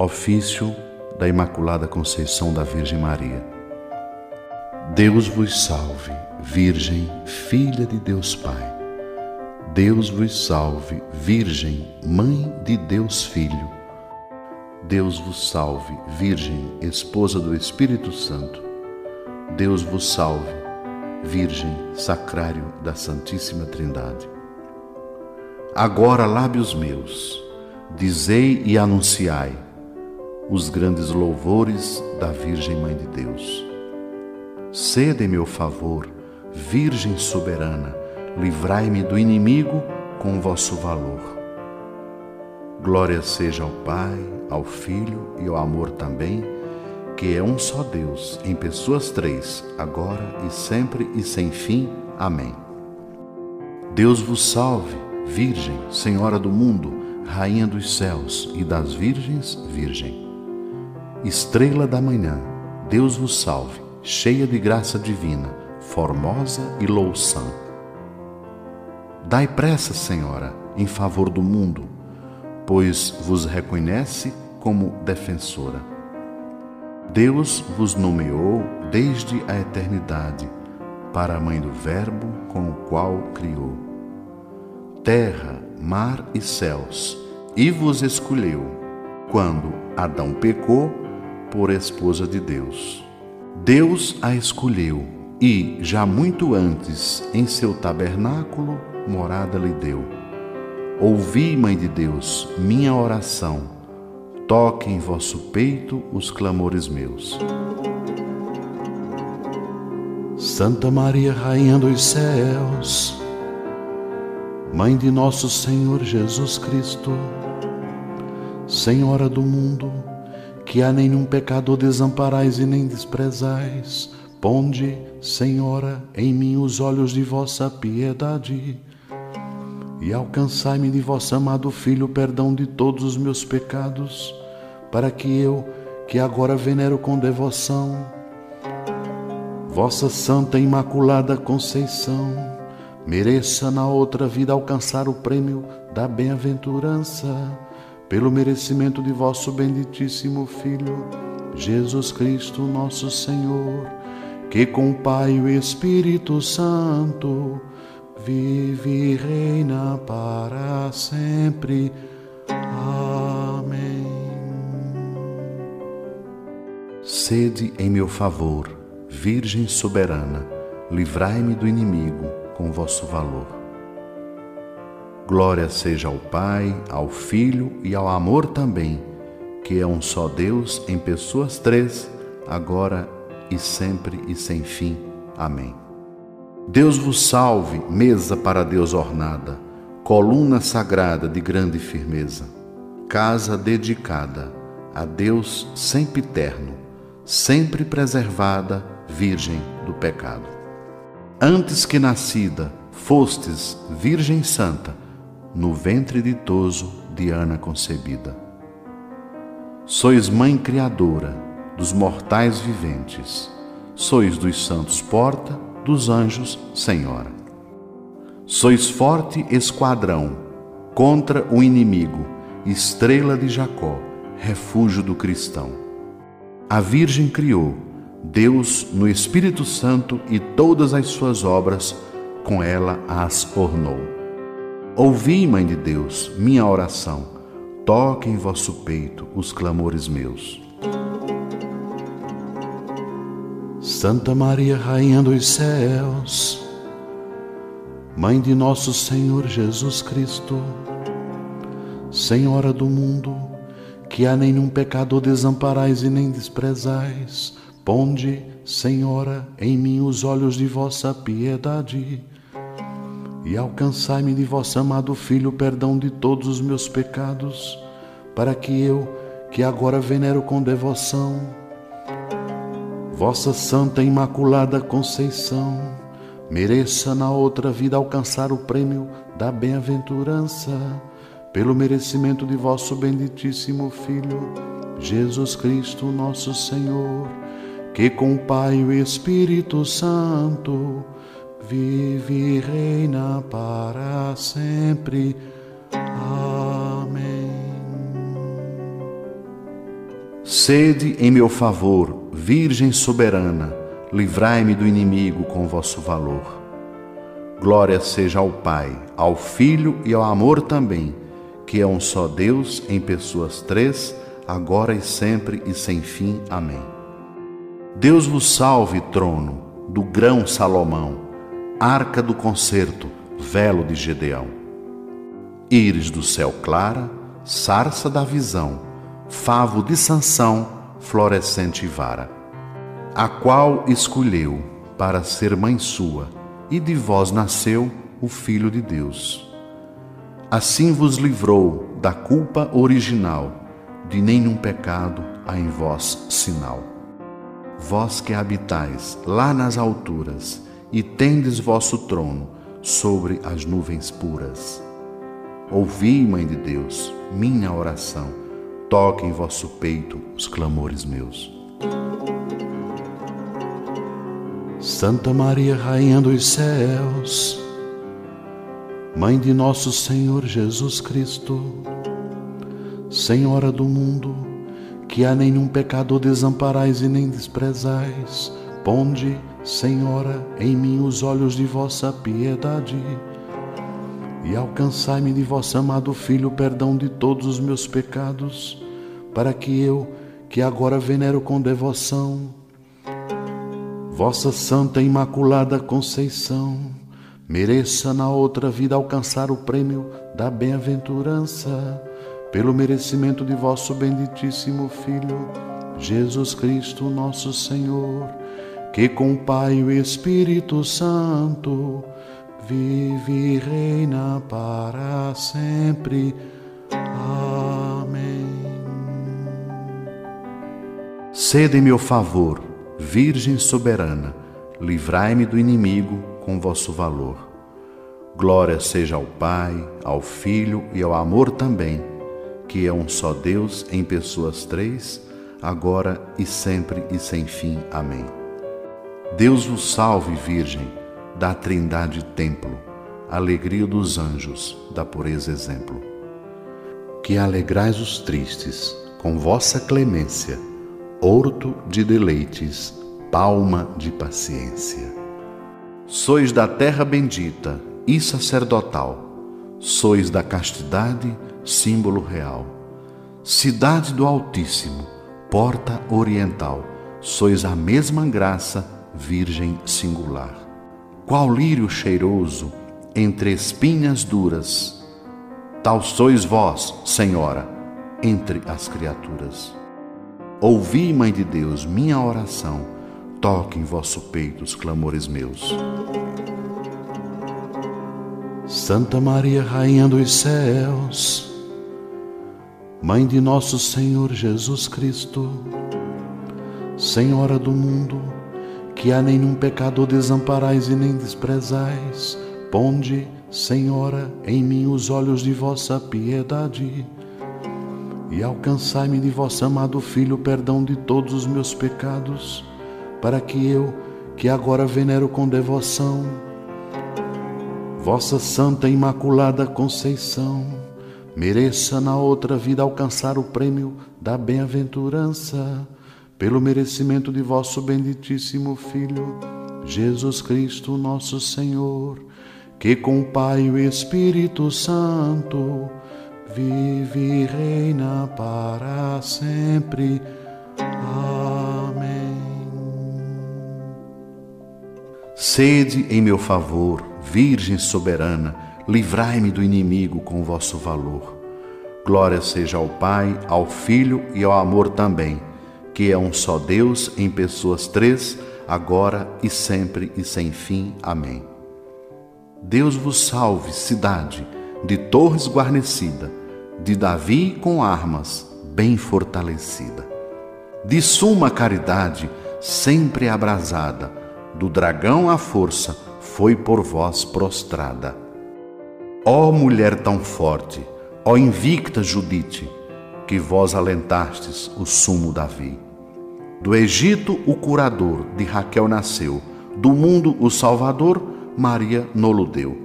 Ofício da Imaculada Conceição da Virgem Maria. Deus vos salve, Virgem, filha de Deus Pai. Deus vos salve, Virgem, mãe de Deus Filho. Deus vos salve, Virgem, esposa do Espírito Santo. Deus vos salve, Virgem, sacrário da Santíssima Trindade. Agora, lábios meus, dizei e anunciai os grandes louvores da Virgem Mãe de Deus. Sede em meu favor, Virgem soberana, livrai-me do inimigo com vosso valor. Glória seja ao Pai, ao Filho e ao amor também, que é um só Deus, em pessoas três, agora e sempre e sem fim. Amém. Deus vos salve, Virgem, Senhora do mundo, Rainha dos céus e das virgens, Virgem. Estrela da manhã, Deus vos salve, cheia de graça divina, formosa e louçã. Dai pressa, Senhora, em favor do mundo, pois vos reconhece como defensora. Deus vos nomeou desde a eternidade para a mãe do Verbo com o qual criou terra, mar e céus, e vos escolheu quando Adão pecou por esposa de Deus. Deus a escolheu e, já muito antes, em seu tabernáculo, morada lhe deu. Ouvi, Mãe de Deus, minha oração, toque em vosso peito os clamores meus. Santa Maria, Rainha dos céus, Mãe de nosso Senhor Jesus Cristo, Senhora do mundo, que a nenhum pecador desamparais e nem desprezais. Ponde, Senhora, em mim os olhos de vossa piedade e alcançai-me de vosso amado Filho o perdão de todos os meus pecados, para que eu, que agora venero com devoção, vossa Santa Imaculada Conceição, mereça na outra vida alcançar o prêmio da bem-aventurança pelo merecimento de vosso benditíssimo Filho, Jesus Cristo, nosso Senhor, que com o Pai e o Espírito Santo vive e reina para sempre. Amém. Sede em meu favor, Virgem soberana, livrai-me do inimigo com vosso valor. Glória seja ao Pai, ao Filho e ao amor também, que é um só Deus em pessoas três, agora e sempre e sem fim. Amém. Deus vos salve, mesa para Deus ornada, coluna sagrada de grande firmeza, casa dedicada a Deus sempre eterno, sempre preservada, virgem do pecado. Antes que nascida, fostes Virgem Santa, no ventre ditoso de Ana concebida. Sois mãe criadora dos mortais viventes, sois dos santos porta, dos anjos senhora. Sois forte esquadrão contra o inimigo, estrela de Jacó, refúgio do cristão. A Virgem criou, Deus no Espírito Santo e todas as suas obras com ela as ornou. Ouvi, Mãe de Deus, minha oração, toque em vosso peito os clamores meus. Santa Maria, Rainha dos céus, Mãe de nosso Senhor Jesus Cristo, Senhora do mundo, que a nenhum pecador desamparais e nem desprezais, ponde, Senhora, em mim os olhos de vossa piedade e alcançai-me de vosso amado Filho o perdão de todos os meus pecados, para que eu, que agora venero com devoção, vossa Santa Imaculada Conceição, mereça na outra vida alcançar o prêmio da bem-aventurança, pelo merecimento de vosso benditíssimo Filho, Jesus Cristo, nosso Senhor, que com o Pai e o Espírito Santo, vive e reina para sempre. Amém. Sede em meu favor, Virgem soberana, livrai-me do inimigo com vosso valor. Glória seja ao Pai, ao Filho e ao amor também, que é um só Deus em pessoas três, agora e sempre e sem fim. Amém. Deus vos salve, trono do grão Salomão, arca do concerto, velo de Gedeão. Íris do céu clara, sarça da visão, favo de Sansão, florescente vara, a qual escolheu para ser mãe sua, e de vós nasceu o Filho de Deus. Assim vos livrou da culpa original, de nenhum pecado há em vós sinal. Vós que habitais lá nas alturas e tendes vosso trono sobre as nuvens puras. Ouvi, Mãe de Deus, minha oração, toque em vosso peito os clamores meus. Santa Maria, Rainha dos Céus, Mãe de nosso Senhor Jesus Cristo, Senhora do mundo, que a nenhum pecador desamparais e nem desprezais, ponde, Senhora, em mim os olhos de vossa piedade e alcançai-me de vosso amado Filho o perdão de todos os meus pecados, para que eu, que agora venero com devoção, vossa Santa Imaculada Conceição, mereça na outra vida alcançar o prêmio da bem-aventurança, pelo merecimento de vosso benditíssimo Filho, Jesus Cristo, nosso Senhor, que com o Pai e o Espírito Santo vive e reina para sempre. Amém. Sede meu favor, Virgem soberana, livrai-me do inimigo com vosso valor. Glória seja ao Pai, ao Filho e ao amor também, que é um só Deus em pessoas três, agora e sempre e sem fim. Amém. Deus vos salve, Virgem da Trindade Templo, alegria dos anjos, da pureza exemplo. Que alegrais os tristes com vossa clemência, horto de deleites, palma de paciência. Sois da terra bendita e sacerdotal, sois da castidade, símbolo real. Cidade do Altíssimo, porta oriental, sois a mesma graça, virgem singular qual lírio cheiroso entre espinhas duras. Tal sois vós, Senhora, entre as criaturas. Ouvi, Mãe de Deus, minha oração, toque em vosso peito os clamores meus. Santa Maria, Rainha dos céus, Mãe de nosso Senhor Jesus Cristo, Senhora do mundo, que a nenhum pecador desamparais e nem desprezais. Ponde, Senhora, em mim os olhos de vossa piedade e alcançai-me de vosso amado Filho o perdão de todos os meus pecados, para que eu, que agora venero com devoção, vossa Santa Imaculada Conceição, mereça na outra vida alcançar o prêmio da bem-aventurança pelo merecimento de vosso benditíssimo Filho, Jesus Cristo, nosso Senhor, que com o Pai e o Espírito Santo vive e reina para sempre. Amém. Sede em meu favor, Virgem soberana, livrai-me do inimigo com vosso valor. Glória seja ao Pai, ao Filho e ao amor também que é um só Deus em pessoas três, agora e sempre e sem fim. Amém. Deus vos salve, cidade de torres guarnecida, de Davi com armas bem fortalecida, de suma caridade sempre abrasada, do dragão a força foi por vós prostrada. Ó mulher tão forte, ó invicta Judite, que vós alentastes o sumo Davi. Do Egito, o curador, de Raquel nasceu. Do mundo, o Salvador, Maria nolo deu.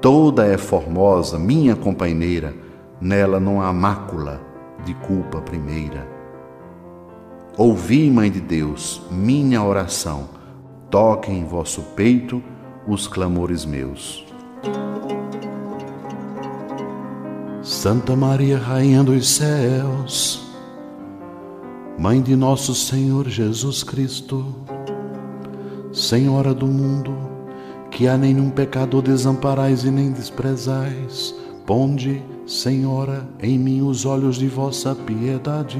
Toda é formosa, minha companheira, nela não há mácula de culpa primeira. Ouvi, Mãe de Deus, minha oração, toque em vosso peito os clamores meus. Santa Maria, Rainha dos Céus, Mãe de nosso Senhor Jesus Cristo, Senhora do mundo, que a nenhum pecador desamparais e nem desprezais, ponde, Senhora, em mim os olhos de vossa piedade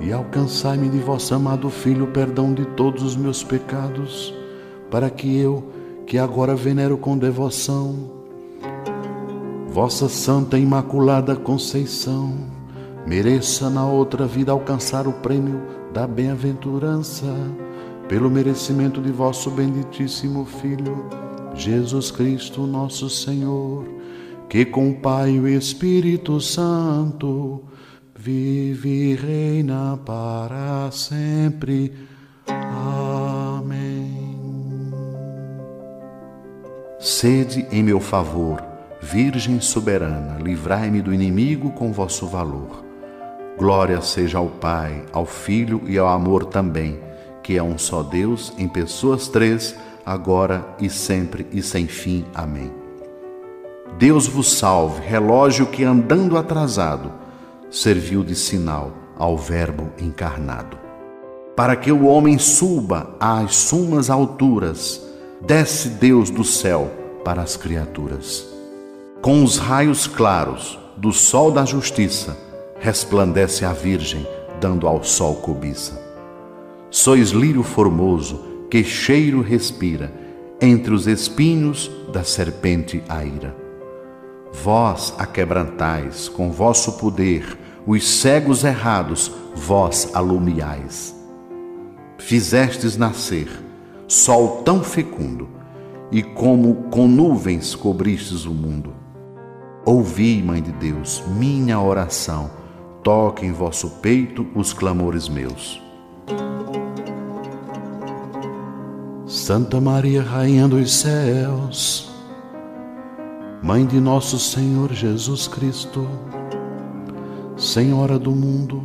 e alcançai-me de vosso amado Filho o perdão de todos os meus pecados, para que eu, que agora venero com devoção, vossa Santa Imaculada Conceição, mereça na outra vida alcançar o prêmio da bem-aventurança, pelo merecimento de vosso benditíssimo Filho, Jesus Cristo, nosso Senhor, que com o Pai e o Espírito Santo vive e reina para sempre. Amém. Sede em meu favor, Virgem soberana, livrai-me do inimigo com vosso valor. Glória seja ao Pai, ao Filho e ao amor também, que é um só Deus, em pessoas três, agora e sempre e sem fim. Amém. Deus vos salve, relógio que andando atrasado, serviu de sinal ao Verbo encarnado. Para que o homem suba às sumas alturas, desce Deus do céu para as criaturas. Com os raios claros do sol da justiça, resplandece a Virgem, dando ao sol cobiça. Sois lírio formoso, que cheiro respira, entre os espinhos da serpente a ira. Vós a quebrantais, com vosso poder, os cegos errados, vós alumiais. Fizestes nascer sol tão fecundo, e como com nuvens cobristes o mundo. Ouvi, Mãe de Deus, minha oração, toque em vosso peito os clamores meus. Santa Maria, Rainha dos Céus, Mãe de nosso Senhor Jesus Cristo, Senhora do mundo,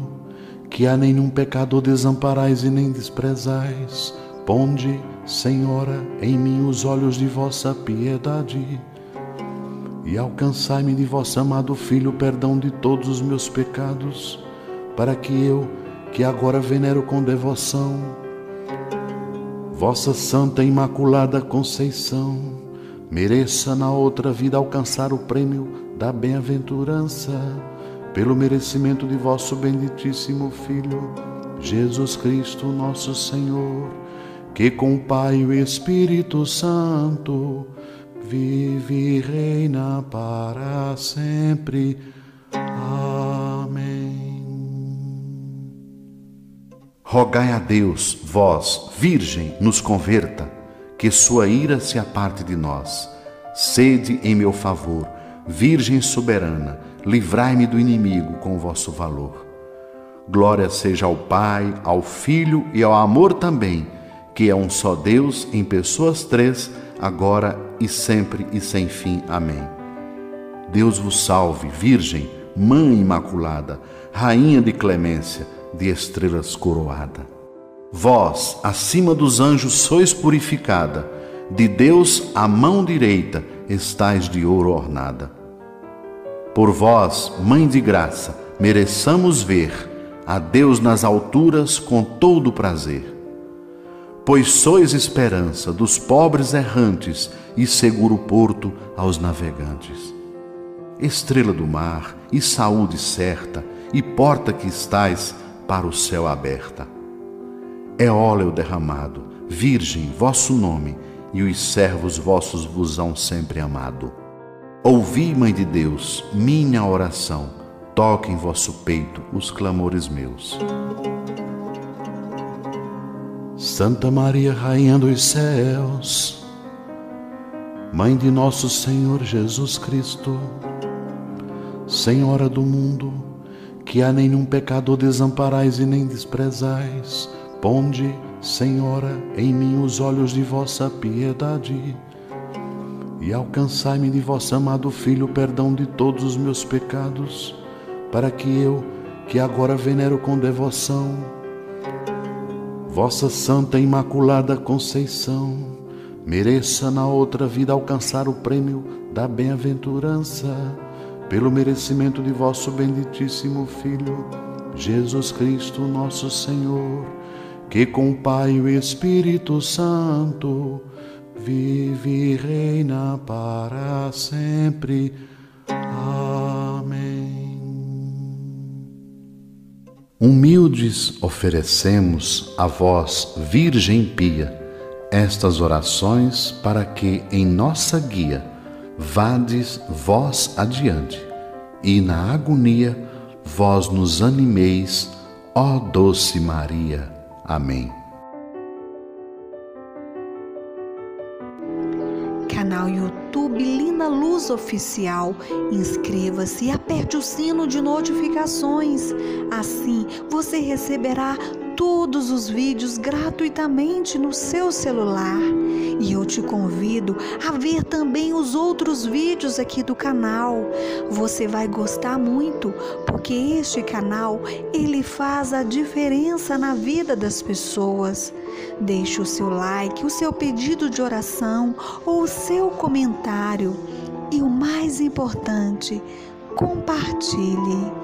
que a nenhum pecador desamparais e nem desprezais, ponde, Senhora, em mim os olhos de vossa piedade e alcançai-me de vosso amado Filho o perdão de todos os meus pecados, para que eu, que agora venero com devoção, vossa Santa Imaculada Conceição, mereça na outra vida alcançar o prêmio da bem-aventurança, pelo merecimento de vosso benditíssimo Filho, Jesus Cristo, nosso Senhor, que com o Pai e o Espírito Santo vive e reina para sempre. Amém. Rogai a Deus, vós, Virgem, nos converta que sua ira se aparte de nós. Sede em meu favor, Virgem soberana, livrai-me do inimigo com vosso valor. Glória seja ao Pai, ao Filho e ao amor também, que é um só Deus em pessoas três, agora e sempre e sem fim. Amém. Deus vos salve, Virgem, Mãe Imaculada, Rainha de clemência, de estrelas coroada. Vós, acima dos anjos, sois purificada, de Deus a mão direita estais de ouro ornada. Por vós, Mãe de graça, mereçamos ver a Deus nas alturas com todo prazer. Pois sois esperança dos pobres errantes e seguro porto aos navegantes. Estrela do mar e saúde certa, e porta que estais para o céu aberta é óleo derramado, Virgem, vosso nome, e os servos vossos vos hão sempre amado. Ouvi, Mãe de Deus, minha oração, toque em vosso peito os clamores meus. Santa Maria, Rainha dos Céus, Mãe de nosso Senhor Jesus Cristo, Senhora do mundo, que a nenhum pecador desamparais e nem desprezais, Ponde, Senhora, em mim os olhos de vossa piedade e alcançai-me de vosso amado Filho o perdão de todos os meus pecados, para que eu, que agora venero com devoção. Vossa Santa Imaculada Conceição, mereça na outra vida alcançar o prêmio da bem-aventurança, pelo merecimento de vosso benditíssimo Filho, Jesus Cristo, nosso Senhor, que com o Pai e o Espírito Santo vive e reina para sempre. Humildes oferecemos a vós, Virgem Pia, estas orações para que em nossa guia vades vós adiante e na agonia vós nos animeis, ó doce Maria. Amém. Canal YouTube Lina Luz Oficial. Inscreva-se e aperte o sino de notificações. Assim você receberá todos os vídeos gratuitamente no seu celular. E eu te convido a ver também os outros vídeos aqui do canal. Você vai gostar muito, porque este canal, ele faz a diferença na vida das pessoas. Deixe o seu like, o seu pedido de oração ou o seu comentário. E o mais importante, compartilhe.